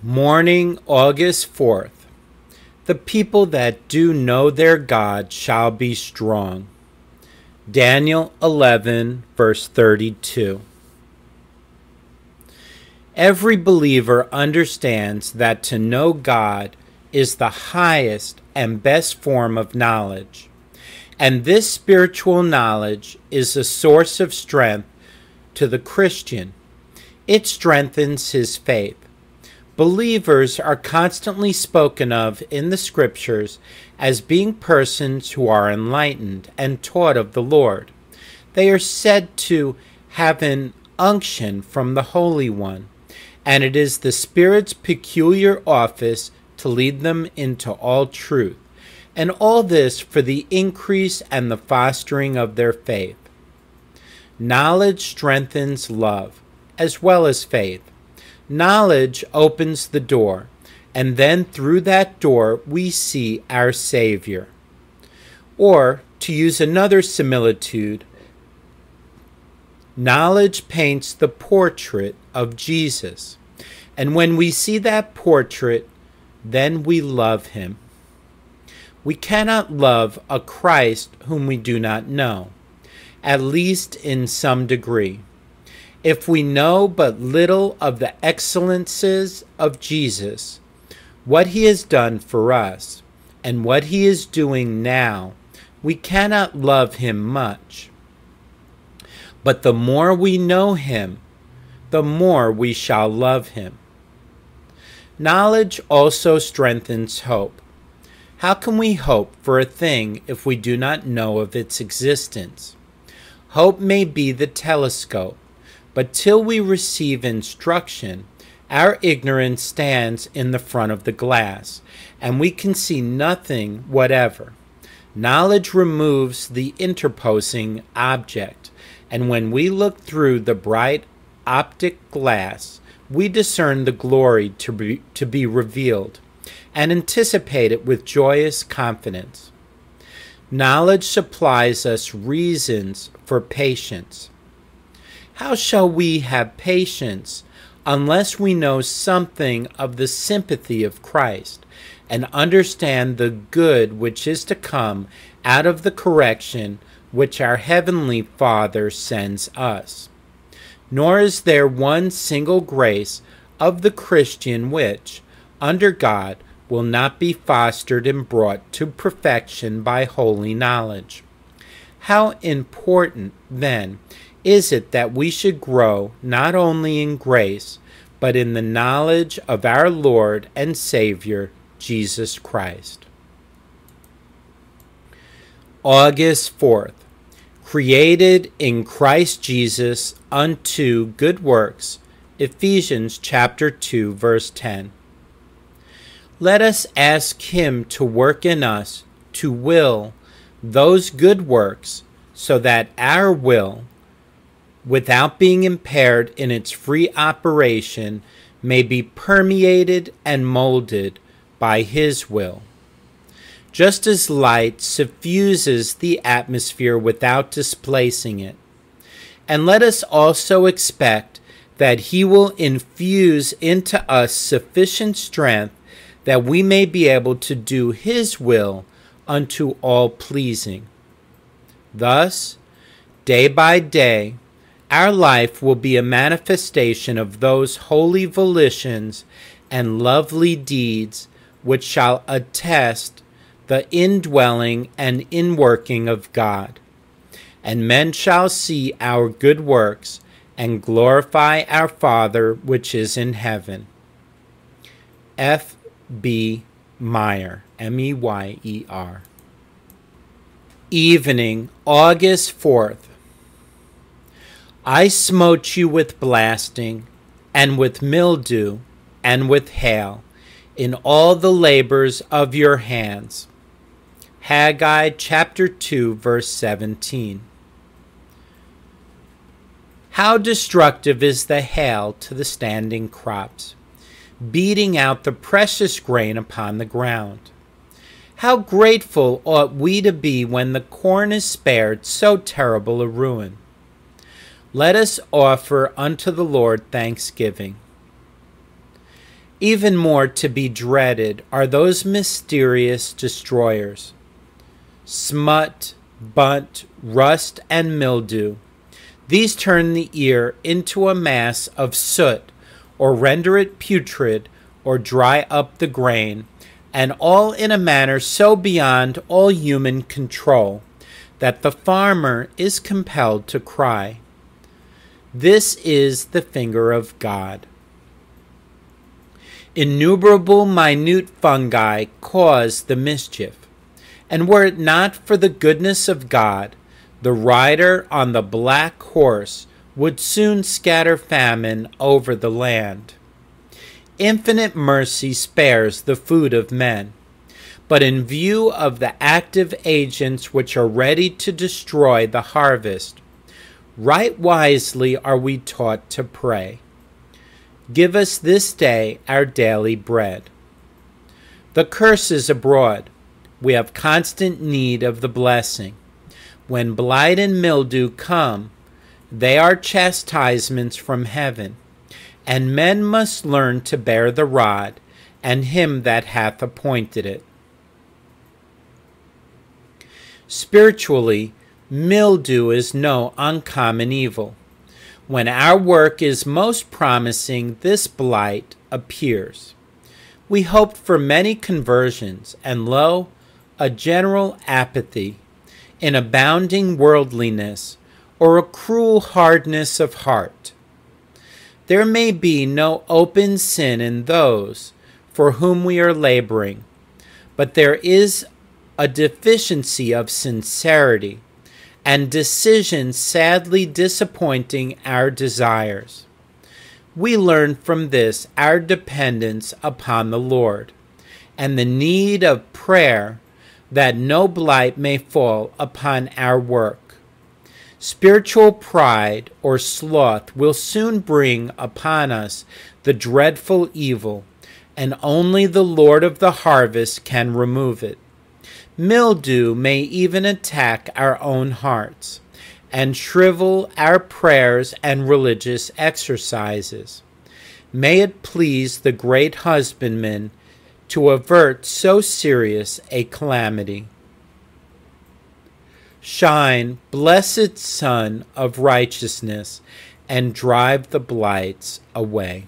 Morning, August 4th. The people that do know their God shall be strong. Daniel 11, verse 32. Every believer understands that to know God is the highest and best form of knowledge. And this spiritual knowledge is a source of strength to the Christian. It strengthens his faith. Believers are constantly spoken of in the Scriptures as being persons who are enlightened and taught of the Lord. They are said to have an unction from the Holy One, and it is the Spirit's peculiar office to lead them into all truth, and all this for the increase and the fostering of their faith. Knowledge strengthens love, as well as faith. Knowledge opens the door, and then through that door we see our Savior. Or, to use another similitude, knowledge paints the portrait of Jesus. And when we see that portrait, then we love him. We cannot love a Christ whom we do not know, at least in some degree. If we know but little of the excellences of Jesus, what he has done for us, and what he is doing now, we cannot love him much. But the more we know him, the more we shall love him. Knowledge also strengthens hope. How can we hope for a thing if we do not know of its existence? Hope may be the telescope, but till we receive instruction, our ignorance stands in the front of the glass, and we can see nothing whatever. Knowledge removes the interposing object, and when we look through the bright optic glass, we discern the glory to be, to be revealed and anticipate it with joyous confidence. Knowledge supplies us reasons for patience. How shall we have patience unless we know something of the sympathy of Christ and understand the good which is to come out of the correction which our Heavenly Father sends us? nor is there one single grace of the Christian which, under God, will not be fostered and brought to perfection by holy knowledge. How important, then, is it that we should grow not only in grace, but in the knowledge of our Lord and Savior, Jesus Christ? August 4th created in Christ Jesus unto good works. Ephesians chapter 2 verse 10. Let us ask him to work in us to will those good works so that our will without being impaired in its free operation may be permeated and molded by his will just as light suffuses the atmosphere without displacing it. And let us also expect that He will infuse into us sufficient strength that we may be able to do His will unto all pleasing. Thus, day by day, our life will be a manifestation of those holy volitions and lovely deeds which shall attest the indwelling and inworking of God. And men shall see our good works and glorify our Father which is in heaven. F. B. Meyer, M E Y E R. Evening, August 4th. I smote you with blasting, and with mildew, and with hail, in all the labors of your hands Haggai chapter 2, verse 17. How destructive is the hail to the standing crops, beating out the precious grain upon the ground. How grateful ought we to be when the corn is spared so terrible a ruin. Let us offer unto the Lord thanksgiving. Even more to be dreaded are those mysterious destroyers smut, bunt, rust, and mildew. These turn the ear into a mass of soot, or render it putrid, or dry up the grain, and all in a manner so beyond all human control that the farmer is compelled to cry. This is the finger of God. Innumerable minute fungi cause the mischief, and were it not for the goodness of God, the rider on the black horse would soon scatter famine over the land. Infinite mercy spares the food of men, but in view of the active agents which are ready to destroy the harvest, right wisely are we taught to pray. Give us this day our daily bread. The curse is abroad. We have constant need of the blessing. When blight and mildew come, they are chastisements from heaven, and men must learn to bear the rod and him that hath appointed it. Spiritually, mildew is no uncommon evil. When our work is most promising, this blight appears. We hoped for many conversions, and lo, a general apathy, an abounding worldliness, or a cruel hardness of heart. There may be no open sin in those for whom we are laboring, but there is a deficiency of sincerity and decisions sadly disappointing our desires. We learn from this our dependence upon the Lord and the need of prayer that no blight may fall upon our work. Spiritual pride or sloth will soon bring upon us the dreadful evil, and only the Lord of the harvest can remove it. Mildew may even attack our own hearts and shrivel our prayers and religious exercises. May it please the great husbandman to avert so serious a calamity. Shine, blessed Sun of righteousness, and drive the blights away.